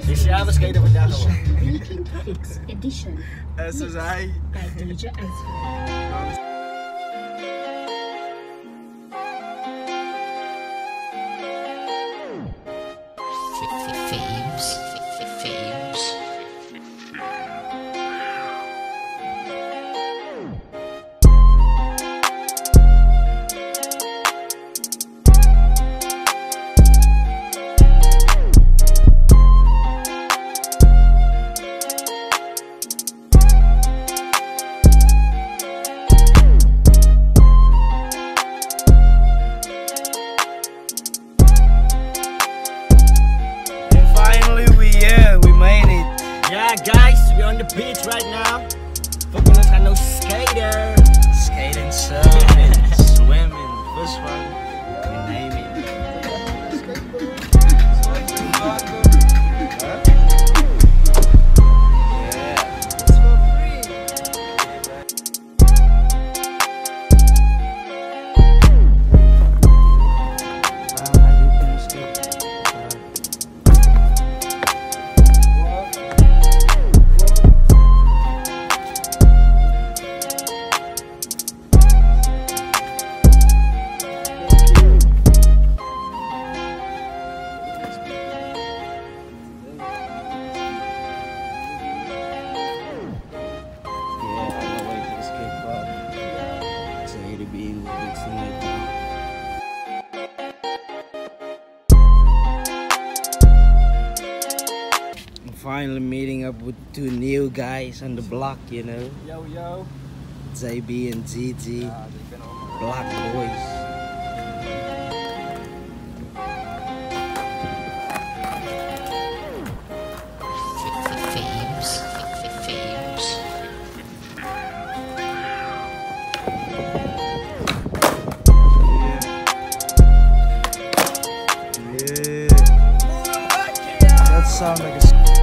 Scherbe skaten vandaag gewoon. Linkin X Edition aí. bij DJ IJsberg. Made it. Yeah, guys, we're on the beach right now. Fucking ons gaan nou skaten. Skating, finally meeting up with two new guys on the block, you know. Yo, yo. ZB and ZZ. Ja, ik ben allemaal. Block Boys. Faves. Faves. Yeah. That sound like a